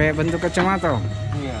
Kayak bentuk kacamata. Iya.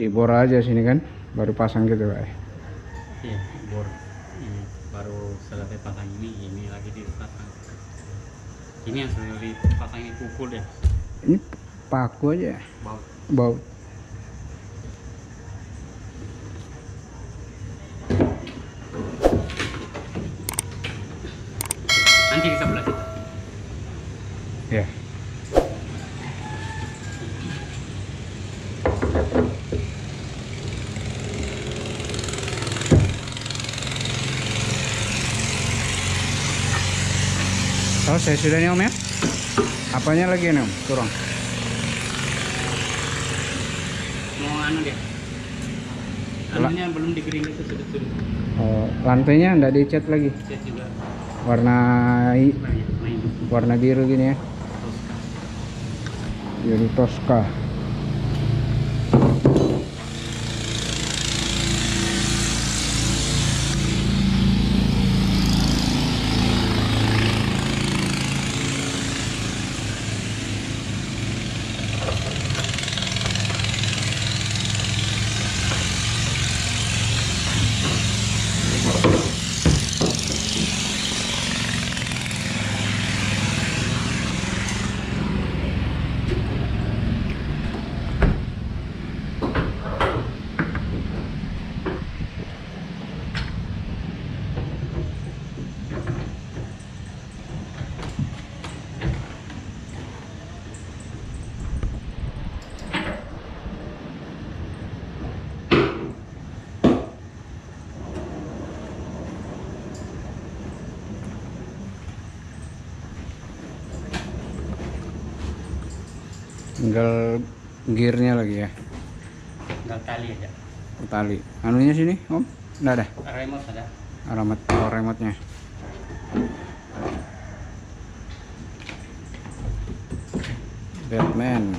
Dibor aja sini kan, baru pasang gitu pak. Iya, bor. Ini baru selesai pasang ini, ini lagi dipasang. Ini yang sudah dipasang ini pukul ya. Ini paku aja, Bau. bau. Nanti di sebelah situ. Ya. Oh, saya sudah nih om ya? Apanya lagi nih om? Kurang. Mau anu dia. Anunya belum dikering itu sudut-sudut. Oh, lantainya nggak dicat lagi. Saya juga Warna warna biru gini ya. Biru Tosca. Tinggal gearnya lagi ya? Tinggal tali aja. Tali. Anunya sini om? Nggak ada? Remote ada. Alamat power remote nya Batman